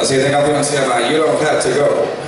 La siguiente canción se llama You Don't Have to Go.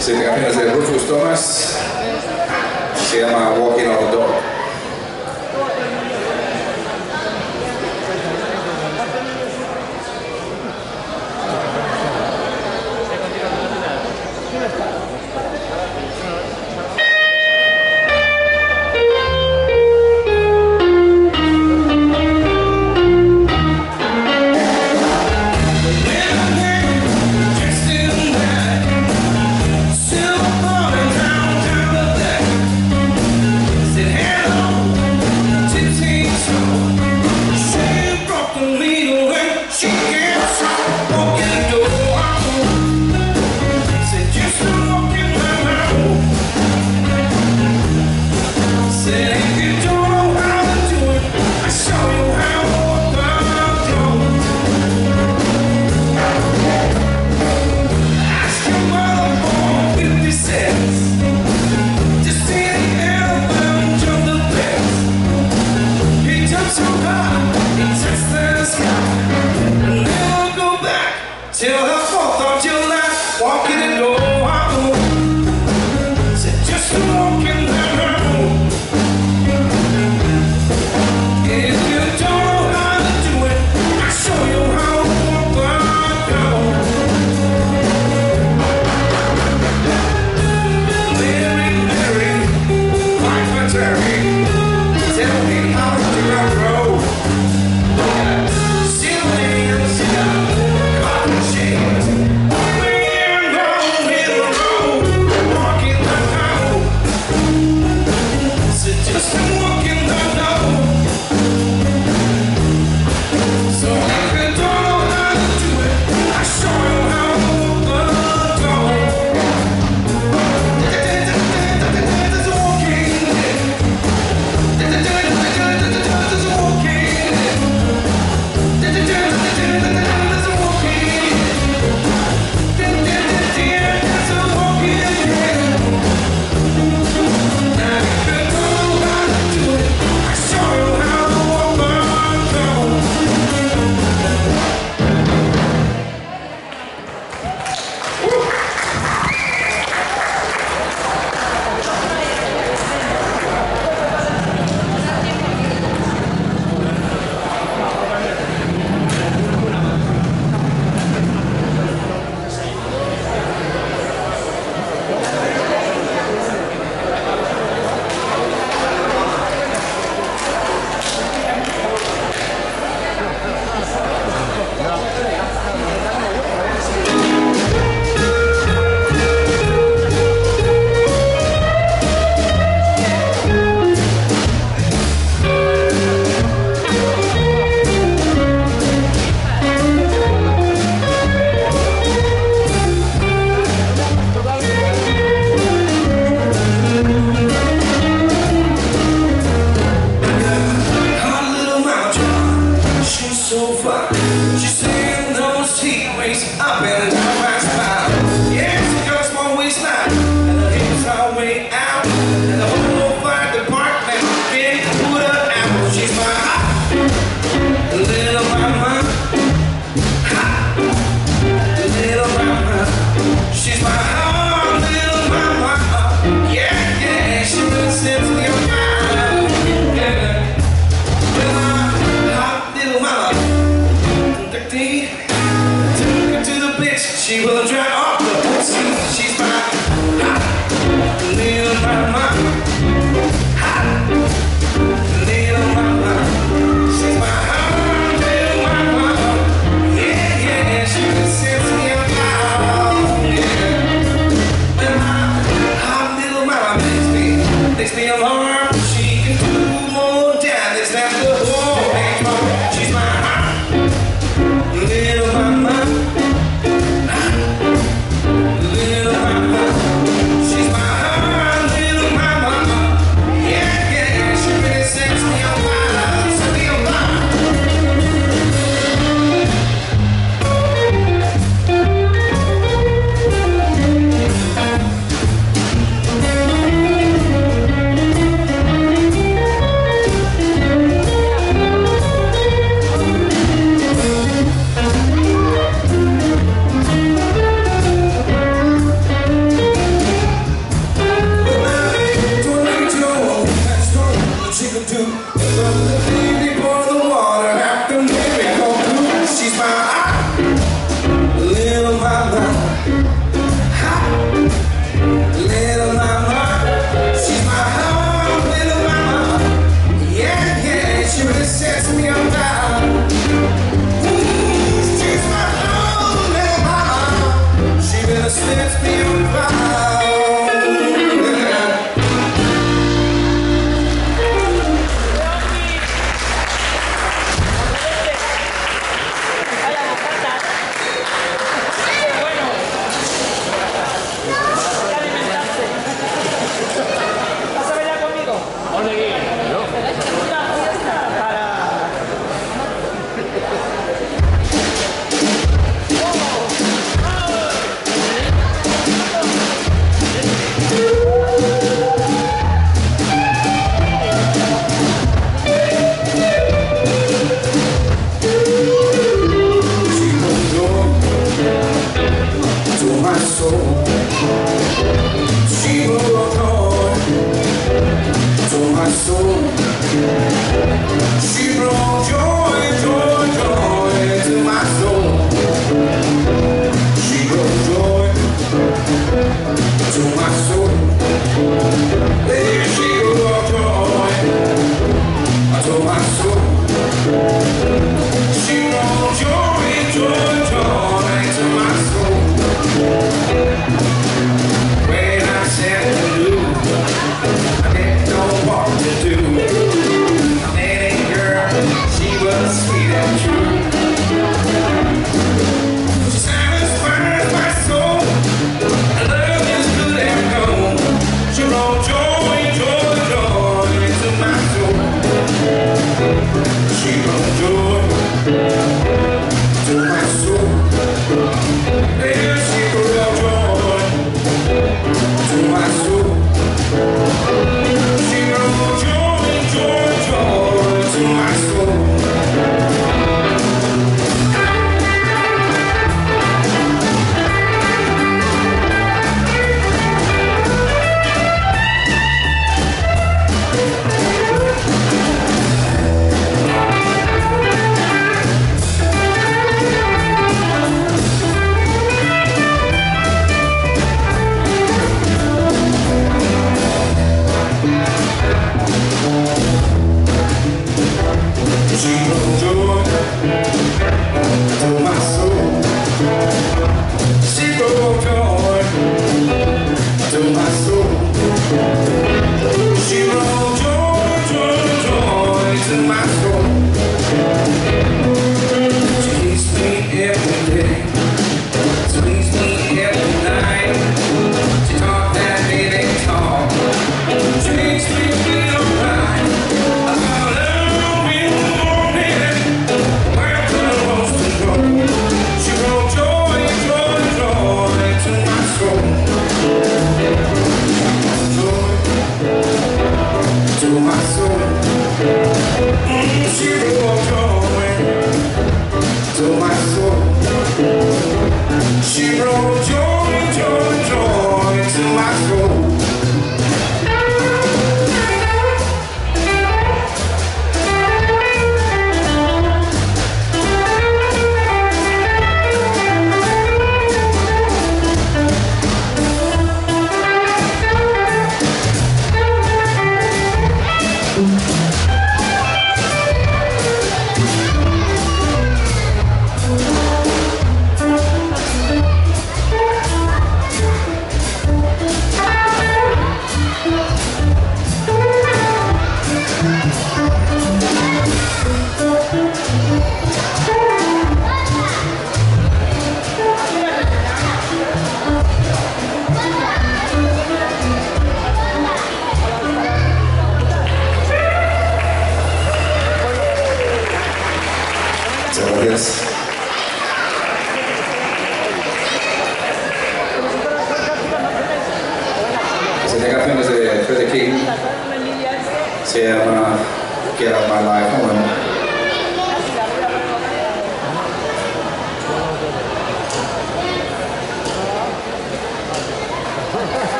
Siete canciones de Rufus Thomas, se llama Walking on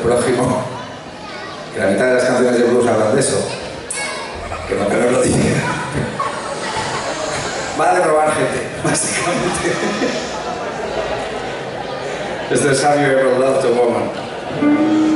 prójimo, que la mitad de las canciones de blues hablan de eso. Que no, lo dije. Va de robar gente, básicamente. Este es Have You Ever Loved a Woman?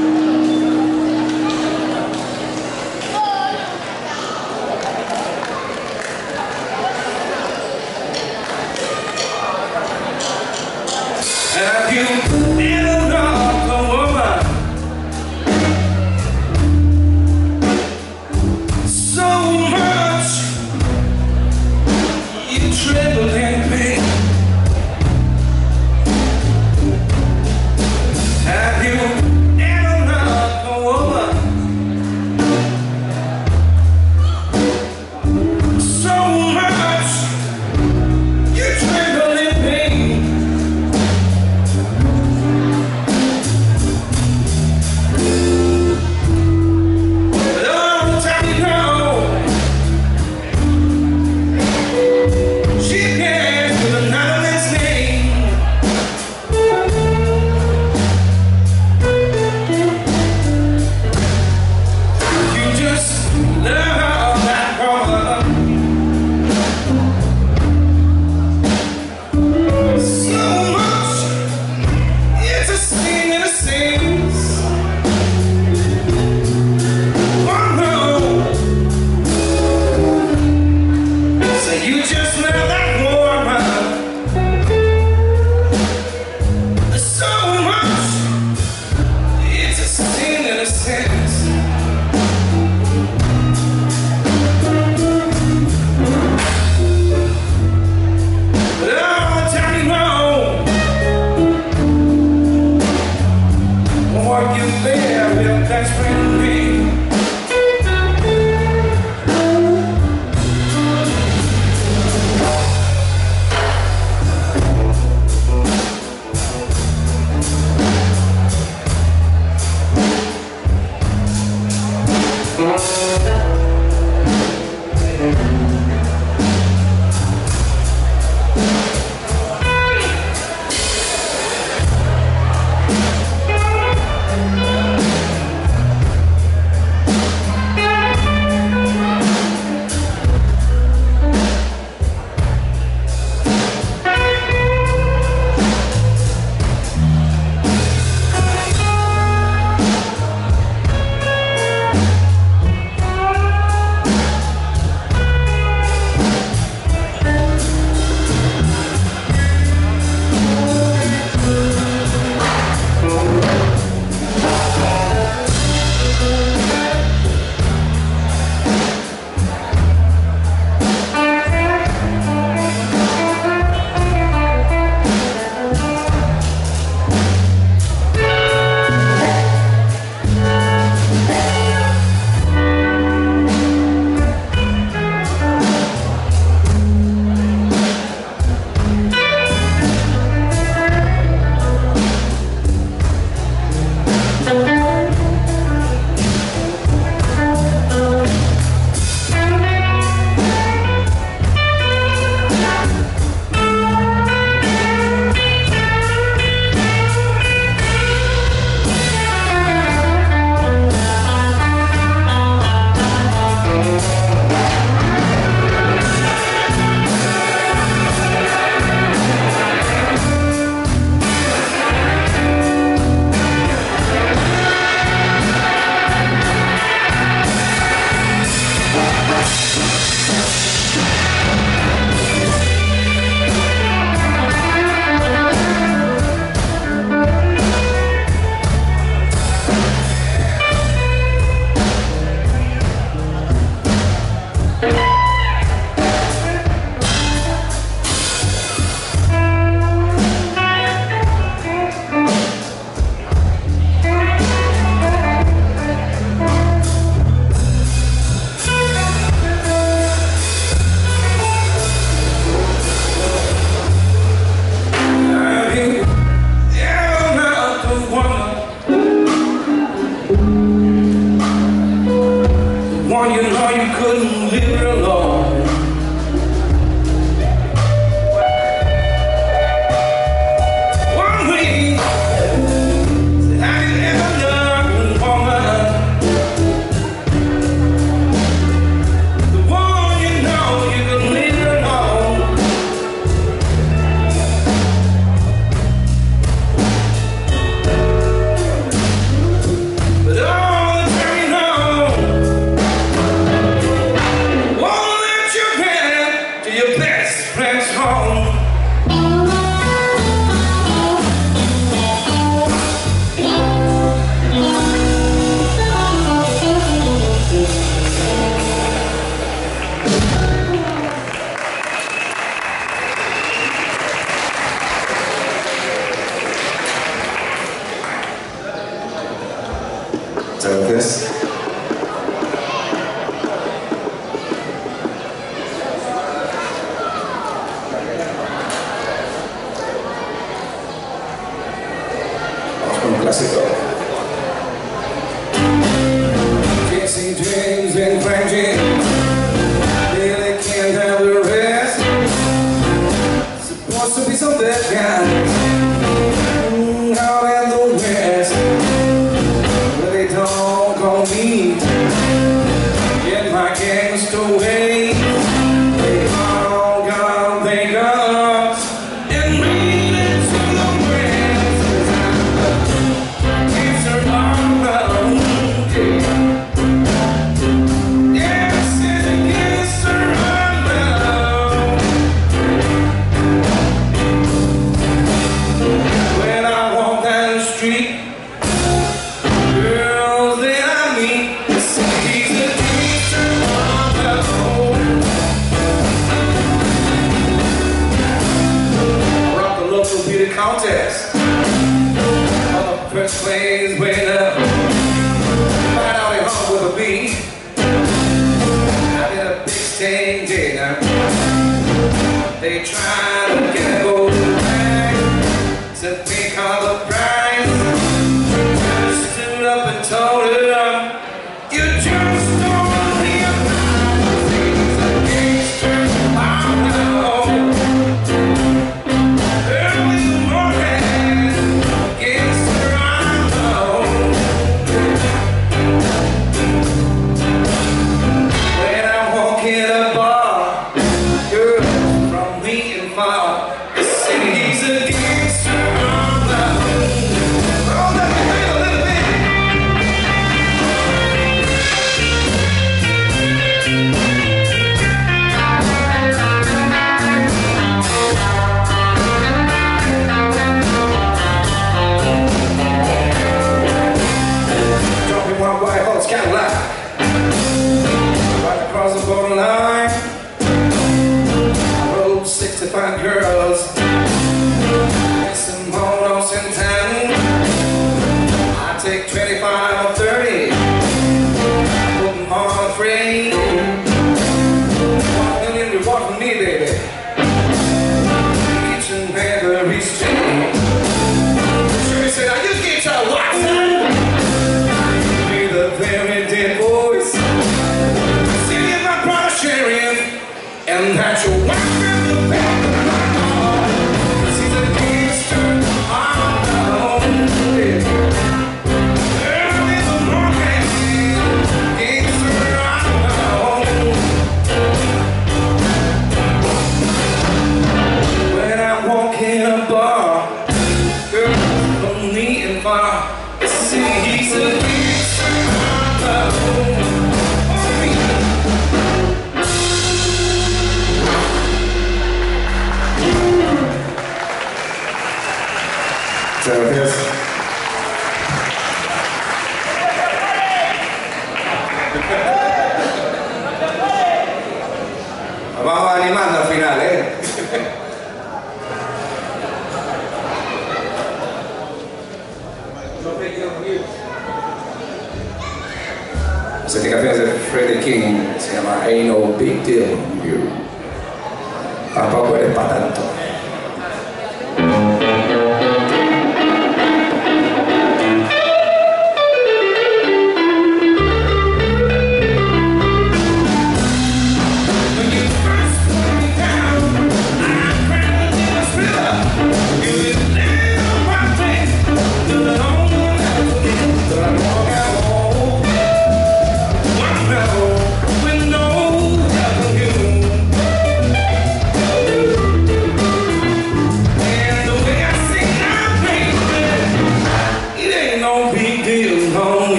step down. É